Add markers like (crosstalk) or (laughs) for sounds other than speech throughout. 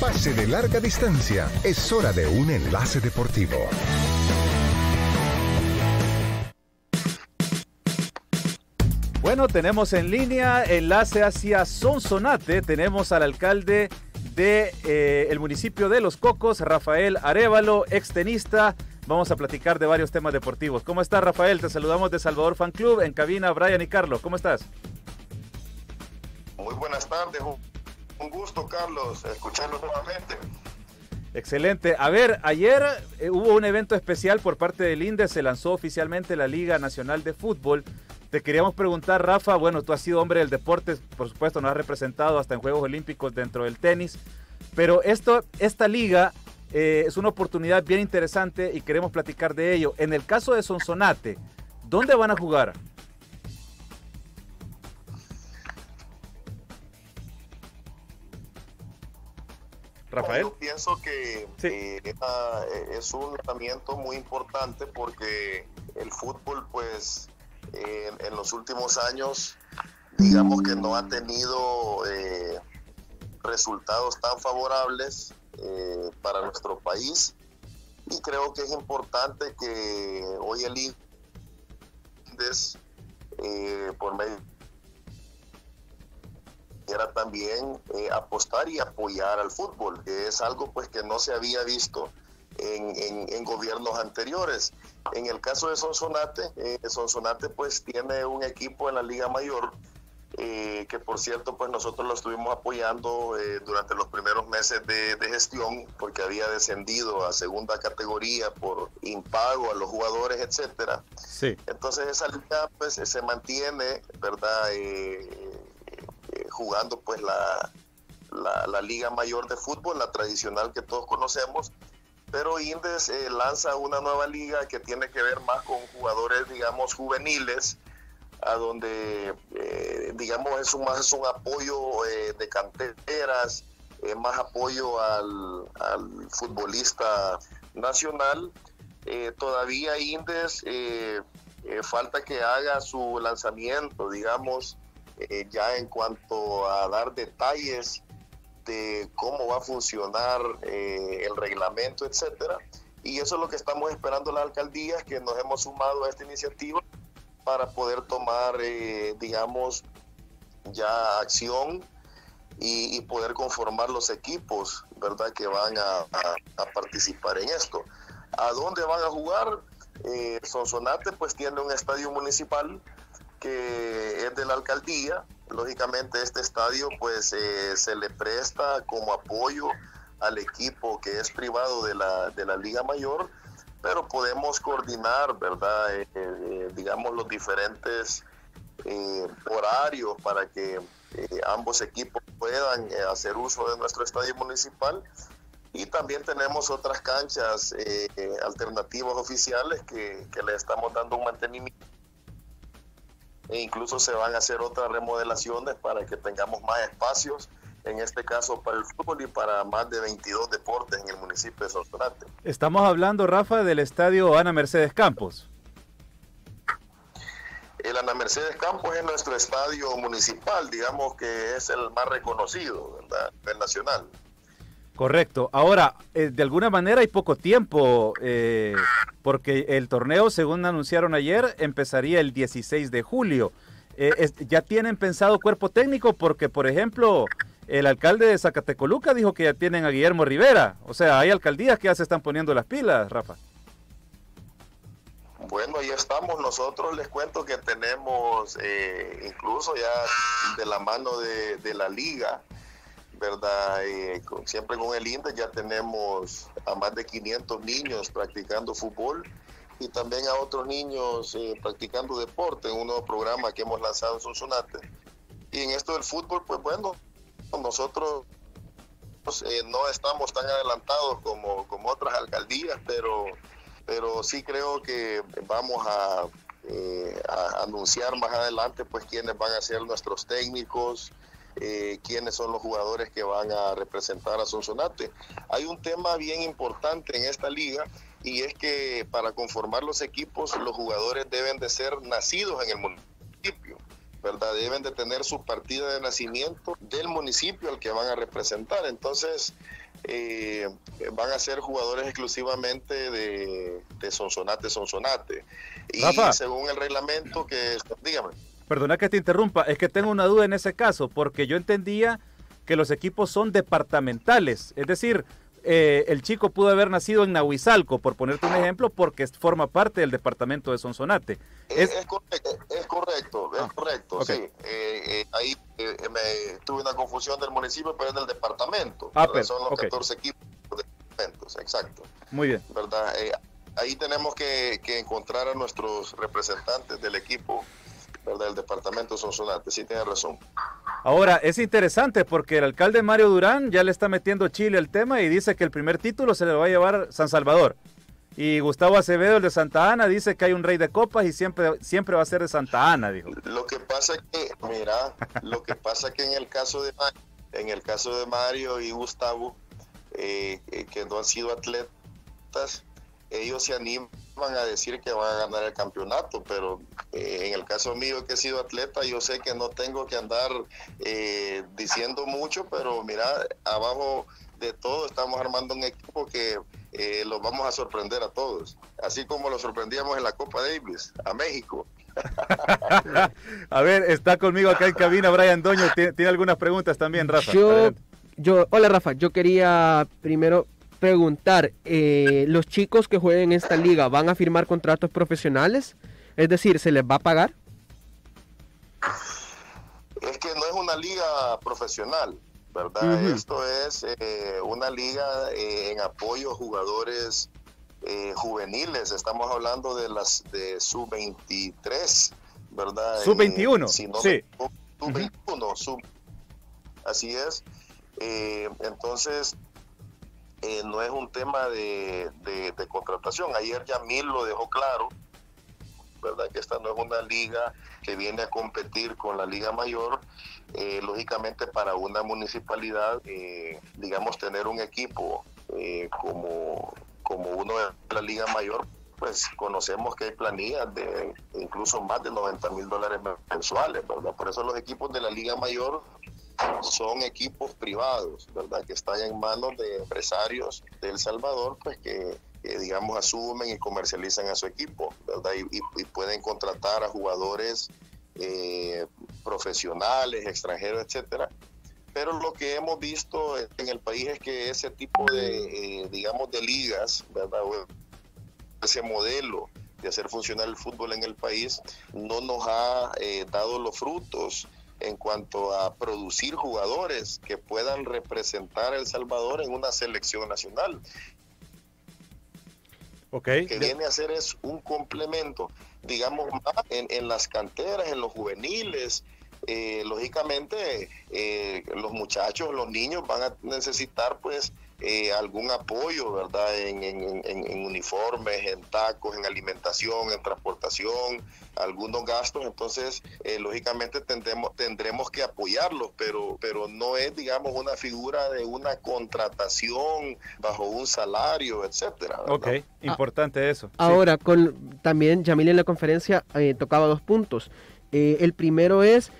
Pase de larga distancia. Es hora de un enlace deportivo. Bueno, tenemos en línea enlace hacia Sonsonate. Tenemos al alcalde de eh, el municipio de Los Cocos, Rafael Arevalo, extenista. Vamos a platicar de varios temas deportivos. ¿Cómo estás, Rafael? Te saludamos de Salvador Fan Club, en cabina Brian y Carlos. ¿Cómo estás? Buenas tardes. Un gusto, Carlos, escucharlo nuevamente. Excelente. A ver, ayer eh, hubo un evento especial por parte del INDE, se lanzó oficialmente la Liga Nacional de Fútbol. Te queríamos preguntar, Rafa, bueno, tú has sido hombre del deporte, por supuesto, nos has representado hasta en Juegos Olímpicos dentro del tenis, pero esto, esta liga eh, es una oportunidad bien interesante y queremos platicar de ello. En el caso de Sonsonate, ¿dónde van a jugar? Rafael. Yo pienso que eh, es un tratamiento muy importante porque el fútbol, pues, en los últimos años, digamos que no ha tenido eh, resultados tan favorables eh, para nuestro país y creo que es importante que hoy el INDES por medio era también apostar y apoyar al fútbol, que es algo pues que no se había visto en, gobiernos anteriores. En el caso de Sonsonate, eh, Sonsonate pues tiene un equipo en la Liga Mayor eh, que por cierto pues nosotros lo estuvimos apoyando eh, durante los primeros meses de, gestión porque había descendido a segunda categoría por impago a los jugadores, etcétera. Sí. Entonces esa liga pues se mantiene, ¿verdad? Jugando pues la, la, Liga Mayor de Fútbol, la tradicional que todos conocemos, pero Indes eh, lanza una nueva liga que tiene que ver más con jugadores, digamos, juveniles, a donde, eh, digamos, es un, más es un apoyo eh, de canteras, más apoyo al, futbolista nacional. todavía Indes falta que haga su lanzamiento, digamos, ya en cuanto a dar detalles de cómo va a funcionar eh, el reglamento, etcétera. Y eso es lo que estamos esperando las alcaldías, que nos hemos sumado a esta iniciativa para poder tomar, eh, digamos, ya acción y, poder conformar los equipos, ¿verdad?, que van a, participar en esto. ¿A dónde van a jugar? Eh, Sonsonate pues tiene un estadio municipal que es de la alcaldía, lógicamente este estadio pues eh, se le presta como apoyo al equipo que es privado de la, de la Liga Mayor, pero podemos coordinar, ¿verdad? Eh, eh, digamos los diferentes horarios para que ambos equipos puedan hacer uso de nuestro estadio municipal. Y también tenemos otras canchas alternativas oficiales que, que le estamos dando un mantenimiento e incluso se van a hacer otras remodelaciones para que tengamos más espacios, en este caso para el fútbol y para más de 22 deportes en el municipio de Sonsonate. Estamos hablando, Rafa, del estadio Ana Mercedes Campos. El Ana Mercedes Campos es nuestro estadio municipal, digamos que es el más reconocido, ¿verdad? El nacional. Correcto. Ahora, eh, de alguna manera hay poco tiempo, eh, porque el torneo, según anunciaron ayer, empezaría el 16 de julio. Eh, ¿Ya tienen pensado cuerpo técnico? Porque, por ejemplo, el alcalde de Zacatecoluca dijo que ya tienen a Guillermo Rivera. O sea, hay alcaldías que ya se están poniendo las pilas, Rafa. Bueno, ahí estamos. Nosotros les cuento que tenemos, incluso ya de la mano de la liga, ¿verdad? Eh, siempre con el INDE ya tenemos a más de 500 niños practicando fútbol y también a otros niños eh, practicando deporte en un nuevo programa que hemos lanzado en Sonsonate. Y en esto del fútbol, pues bueno, nosotros eh, no estamos tan adelantados como, como otras alcaldías, pero, pero sí creo que vamos a, a anunciar más adelante pues quiénes van a ser nuestros técnicos, eh, quiénes son los jugadores que van a representar a Sonsonate. Hay un tema bien importante en esta liga y es que para conformar los equipos los jugadores deben de ser nacidos en el municipio. ¿verdad? Deben de tener su partida de nacimiento del municipio al que van a representar. Entonces, eh, van a ser jugadores exclusivamente de, de Sonsonate, Sonsonate. Y según el reglamento que... Dígame. Perdona que te interrumpa, es que tengo una duda en ese caso, porque yo entendía que los equipos son departamentales, es decir, eh, el chico pudo haber nacido en Nahuizalco, por ponerte un ejemplo, porque forma parte del departamento de Sonsonate. Es, correcto, es correcto, es correcto, ah, sí. Eh, eh, ahí me tuve una confusión del municipio, pero es del departamento. Ah, son los 14 equipos de departamentos, exacto. Muy bien. ¿Verdad? ahí tenemos que, que encontrar a nuestros representantes del equipo del departamento Sonsonate, sí tiene razón. Ahora, es interesante porque el alcalde Mario Durán ya le está metiendo Chile al tema y dice que el primer título se le va a llevar San Salvador. Y Gustavo Acevedo, el de Santa Ana, dice que hay un rey de copas y siempre, siempre va a ser de Santa Ana, dijo. Lo que pasa es que, mira, lo que pasa que en el caso de en el caso de Mario y Gustavo, eh, eh, que no han sido atletas, ellos se animan a decir que van a ganar el campeonato, pero eh, en el caso mío que he sido atleta, yo sé que no tengo que andar eh, diciendo mucho, pero mira, abajo de todo estamos armando un equipo que eh, los vamos a sorprender a todos, así como lo sorprendíamos en la Copa Davis, a México. (laughs) a ver, está conmigo acá en cabina Brian Doño, tiene, algunas preguntas también, Rafa. Yo, yo, hola Rafa, yo quería primero preguntar, eh, ¿los chicos que jueguen en esta liga van a firmar contratos profesionales? Es decir, ¿se les va a pagar? Es que no es una liga profesional, ¿verdad? Esto es eh, una liga eh, en apoyo a jugadores juveniles. Estamos hablando de las de sub-23, ¿verdad? Sub-21, sí. Sub-21, sub... Así es. entonces, eh, no es un tema de, contratación. Ayer Yamil lo dejó claro, ¿verdad? Que esta no es una liga que viene a competir con la liga mayor. Eh, lógicamente para una municipalidad, eh, digamos, tener un equipo como, como uno de la liga mayor, pues conocemos que hay planillas de incluso más de 90 mil dólares mensuales, ¿verdad? Por eso los equipos de la liga mayor son equipos privados, ¿verdad? Que están en manos de empresarios de El Salvador, pues que, digamos, asumen y comercializan a su equipo, ¿verdad? Y, pueden contratar a jugadores eh, profesionales, extranjeros, etcétera. Pero lo que hemos visto en el país es que ese tipo de, eh, digamos, de ligas, ¿verdad? Ese modelo de hacer funcionar el fútbol en el país no nos ha eh, dado los frutos en cuanto a producir jugadores que puedan representar a El Salvador en una selección nacional. Okay. Que viene a ser es un complemento, digamos, en, en las canteras, en los juveniles. Eh, lógicamente, eh, los muchachos, los niños van a necesitar, pues, eh, algún apoyo, ¿verdad? En, uniformes, en tacos, en alimentación, en transportación, algunos gastos. Entonces, eh, lógicamente tendremos, tendremos que apoyarlos, pero, pero no es, digamos, una figura de una contratación bajo un salario, etcétera. Ok, importante eso. Ahora, con también Yamil en la conferencia eh, tocaba dos puntos. el primero es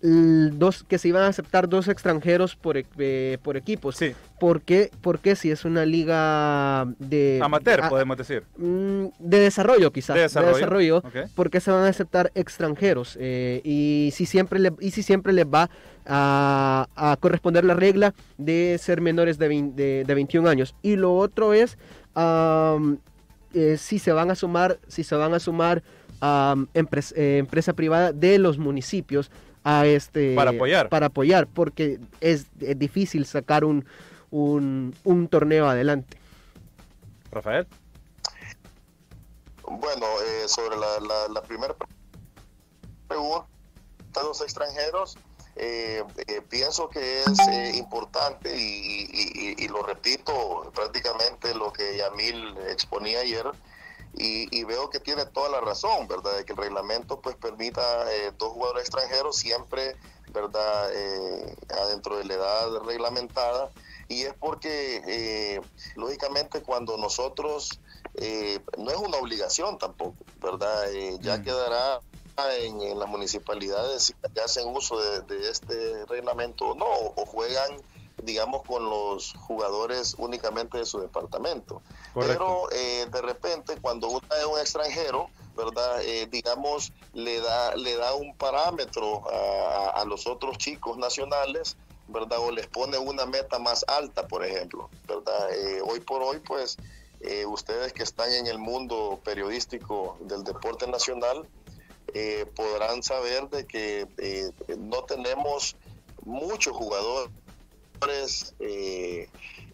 dos, que se iban a aceptar dos extranjeros por, e, por equipo. Sí. ¿Por qué? Porque si es una liga de... Amateur, podemos decir. Mm, de desarrollo, quizás. De desarrollo. ¿Por qué se van a aceptar extranjeros? Eh, y, si siempre le, y si siempre les va a, corresponder la regla de ser menores de, de, 21 años. Y lo otro es eh, si se van a sumar, si se van a sumar eh, empresa, privada de los municipios a este para apoyar. para apoyar porque es, difícil sacar un, un, torneo adelante. Rafael. Bueno eh, sobre la, la, primera pregunta de los extranjeros eh, pienso que es importante y, y, lo repito prácticamente lo que Yamil exponía ayer y, veo que tiene toda la razón, ¿verdad? De que el reglamento pues permita eh, dos jugadores extranjeros siempre, ¿verdad? Eh, adentro de la edad reglamentada. Y es porque, eh, lógicamente, cuando nosotros, no es una obligación tampoco, ¿verdad? ya mm. quedará en, las municipalidades si hacen uso de, este reglamento o no, o juegan digamos, con los jugadores únicamente de su departamento. Pero eh, de repente, cuando uno es un extranjero, ¿verdad? Eh, digamos, le da, le da un parámetro a, los otros chicos nacionales, ¿verdad? O les pone una meta más alta, por ejemplo, ¿verdad? Eh, hoy por hoy, pues, ustedes que están en el mundo periodístico del deporte nacional, podrán saber de que no tenemos muchos jugadores eh,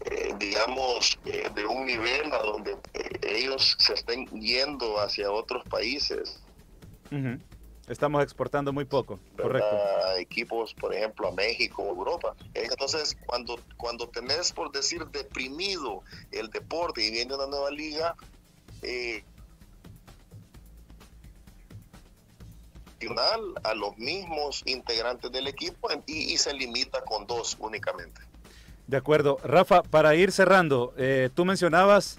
eh, digamos, eh, de un nivel a donde ellos se estén yendo hacia otros países. Estamos exportando muy poco, correcto. Equipos, por ejemplo, a México o Europa. Entonces, cuando, cuando tenés, por decir, deprimido el deporte y viene una nueva liga, eh, a los mismos integrantes del equipo y, se limita con dos únicamente. De acuerdo. Rafa, para ir cerrando, eh, tú mencionabas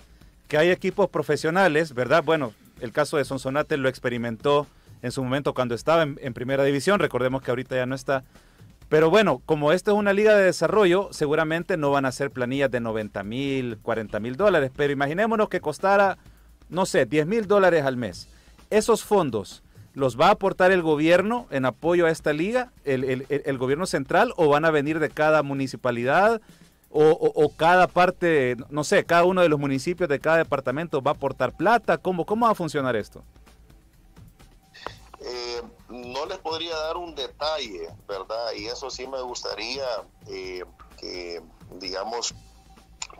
que hay equipos profesionales, ¿verdad? Bueno, el caso de Sonsonate lo experimentó en su momento cuando estaba en, primera división, recordemos que ahorita ya no está. Pero bueno, como esto es una liga de desarrollo, seguramente no van a ser planillas de 90 mil, 40 mil dólares, pero imaginémonos que costara, no sé, 10 mil dólares al mes. Esos fondos, ¿Los va a aportar el gobierno en apoyo a esta liga, el, gobierno central, o van a venir de cada municipalidad o, cada parte, no sé, cada uno de los municipios de cada departamento va a aportar plata? ¿Cómo, cómo va a funcionar esto? Eh, no les podría dar un detalle, ¿verdad? Y eso sí me gustaría eh, que, digamos,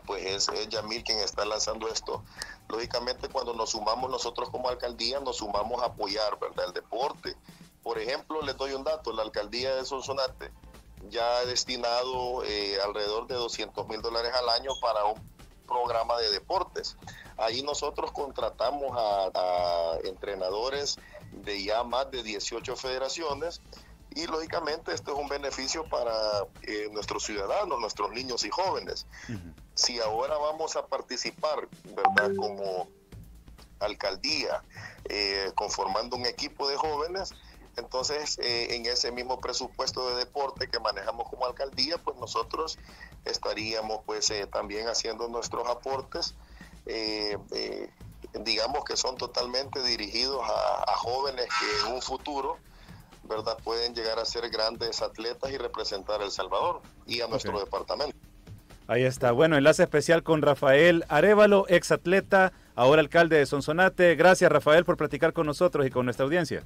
pues es, es Yamil quien está lanzando esto lógicamente cuando nos sumamos nosotros como alcaldía, nos sumamos a apoyar ¿verdad? el deporte. Por ejemplo, les doy un dato, la alcaldía de Sonsonate ya ha destinado eh, alrededor de 200 mil dólares al año para un programa de deportes. Ahí nosotros contratamos a, entrenadores de ya más de 18 federaciones y lógicamente esto es un beneficio para eh, nuestros ciudadanos, nuestros niños y jóvenes si ahora vamos a participar, ¿verdad? Como alcaldía, eh, conformando un equipo de jóvenes, entonces eh, en ese mismo presupuesto de deporte que manejamos como alcaldía, pues nosotros estaríamos pues eh, también haciendo nuestros aportes, digamos que son totalmente dirigidos a, jóvenes que en un futuro, ¿verdad? Pueden llegar a ser grandes atletas y representar a El Salvador y a nuestro departamento. Ahí está. Bueno, enlace especial con Rafael Arevalo, ex atleta, ahora alcalde de Sonsonate. Gracias, Rafael, por platicar con nosotros y con nuestra audiencia.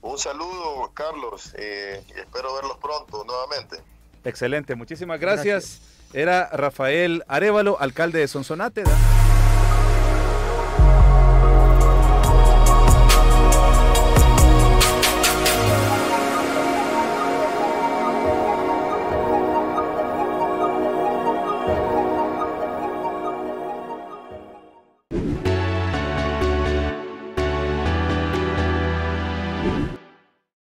Un saludo, Carlos. Eh, espero verlos pronto nuevamente. Excelente, muchísimas gracias. Era Rafael Arevalo, alcalde de Sonsonate.